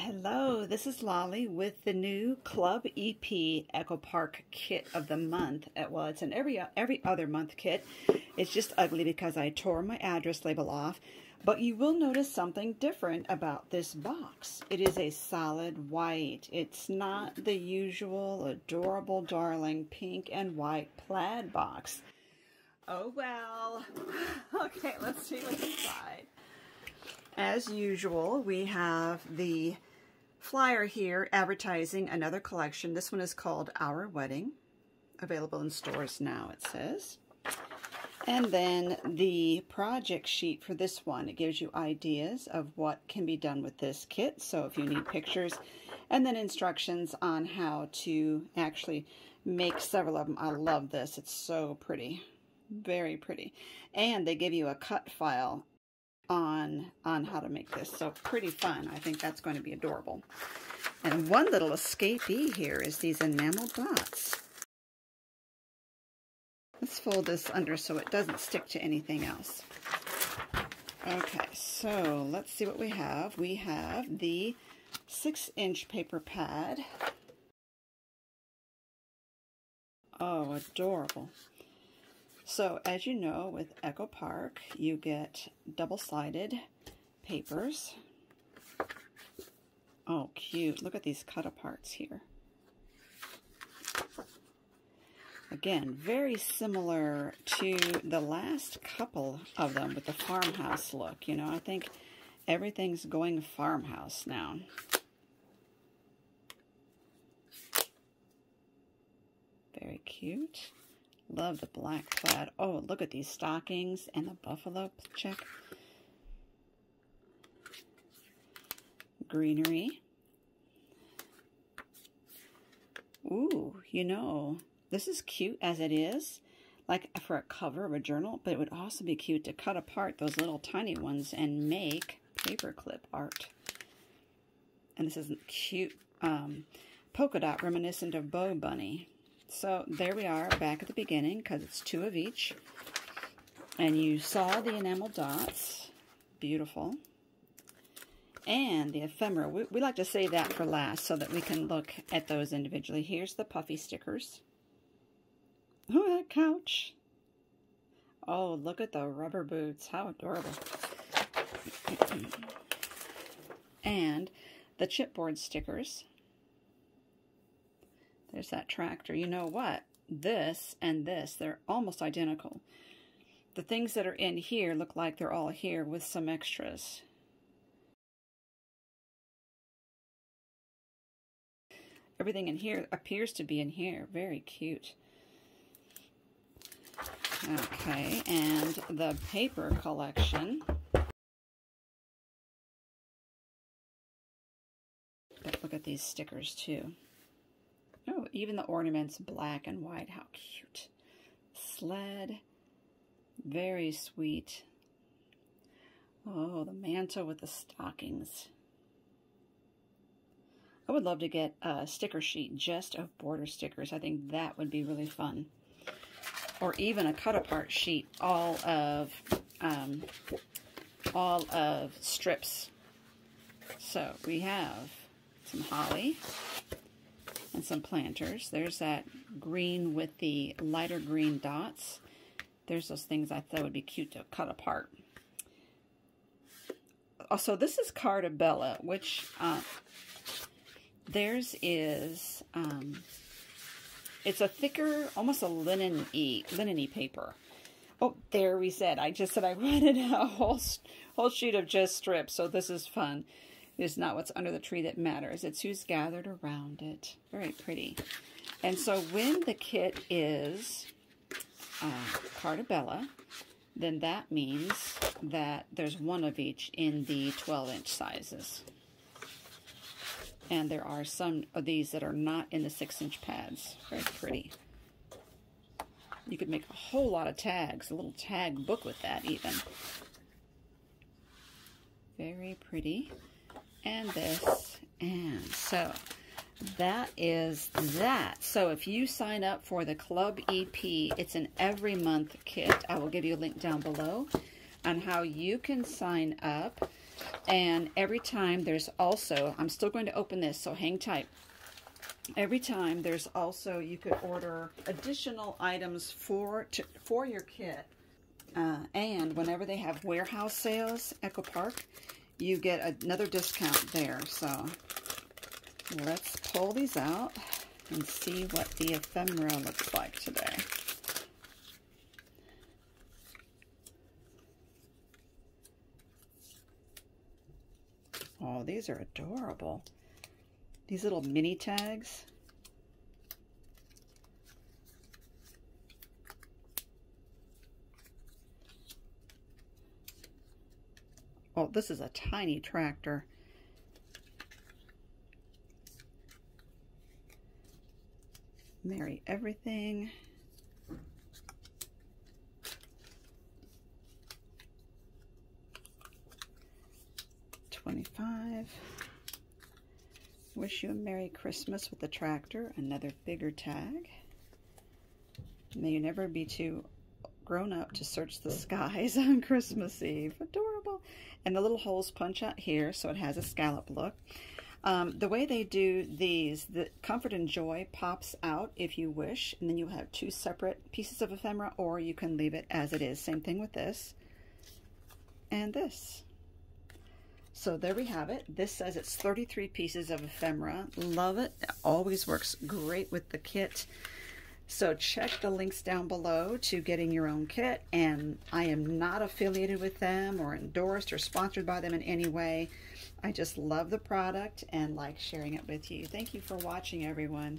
Hello, this is Lolly with the new Club EP Echo Park kit of the month. Uh, well, it's an every every other month kit. It's just ugly because I tore my address label off. But you will notice something different about this box. It is a solid white. It's not the usual adorable darling pink and white plaid box. Oh well. Okay, let's see what's inside. As usual, we have the flyer here advertising another collection. This one is called Our Wedding. Available in stores now, it says. And then the project sheet for this one. It gives you ideas of what can be done with this kit. So if you need pictures, and then instructions on how to actually make several of them. I love this. It's so pretty. Very pretty. And they give you a cut file on, on how to make this. So pretty fun. I think that's going to be adorable. And one little escapee here is these enamel dots. Let's fold this under so it doesn't stick to anything else. Okay, so let's see what we have. We have the six inch paper pad. Oh, adorable. So as you know, with Echo Park, you get double-sided papers. Oh, cute. Look at these cut-aparts here. Again, very similar to the last couple of them with the farmhouse look. You know, I think everything's going farmhouse now. Very cute. Love the black plaid. Oh, look at these stockings and the buffalo check. Greenery. Ooh, you know, this is cute as it is, like for a cover of a journal, but it would also be cute to cut apart those little tiny ones and make paperclip art. And this is cute um, polka dot reminiscent of Bo Bunny. So there we are back at the beginning because it's two of each. And you saw the enamel dots. Beautiful. And the ephemera. We, we like to save that for last so that we can look at those individually. Here's the puffy stickers. Oh, that couch. Oh, look at the rubber boots. How adorable. and the chipboard stickers. There's that tractor. You know what? This and this, they're almost identical. The things that are in here look like they're all here with some extras. Everything in here appears to be in here. Very cute. Okay, and the paper collection. look at these stickers too. Oh, even the ornaments, black and white. How cute. Sled. Very sweet. Oh, the mantle with the stockings. I would love to get a sticker sheet just of border stickers. I think that would be really fun. Or even a cut-apart sheet, all of um, all of strips. So we have some holly and some planters. There's that green with the lighter green dots. There's those things I thought would be cute to cut apart. Also, this is Carta Bella, which uh, theirs is, um, it's a thicker, almost a linen-y, linen-y paper. Oh, there we said. I just said I wanted a whole, whole sheet of just strips, so this is fun. It is not what's under the tree that matters. It's who's gathered around it. Very pretty. And so when the kit is uh, Carta Bella, then that means that there's one of each in the 12-inch sizes. And there are some of these that are not in the 6-inch pads. Very pretty. You could make a whole lot of tags, a little tag book with that even. Very pretty and this and so that is that. So if you sign up for the Club EP, it's an every month kit. I will give you a link down below on how you can sign up And every time there's also, I'm still going to open this, so hang tight. Every time there's also, you could order additional items for, to, for your kit. Uh, and whenever they have warehouse sales, Echo Park, you get another discount there. So let's pull these out and see what the ephemera looks like today. Oh, these are adorable. These little mini tags. Oh, this is a tiny tractor. Merry Everything. Twenty-five. Wish you a Merry Christmas with the tractor. Another bigger tag. May you never be too grown up to search the skies on Christmas Eve. Adorable. And the little holes punch out here, so it has a scallop look. Um, the way they do these, the Comfort and Joy pops out if you wish, and then you have two separate pieces of ephemera, or you can leave it as it is. Same thing with this and this. So there we have it. This says it's 33 pieces of ephemera. Love it. it always works great with the kit. So check the links down below to getting your own kit. And I am not affiliated with them or endorsed or sponsored by them in any way. I just love the product and like sharing it with you. Thank you for watching, everyone.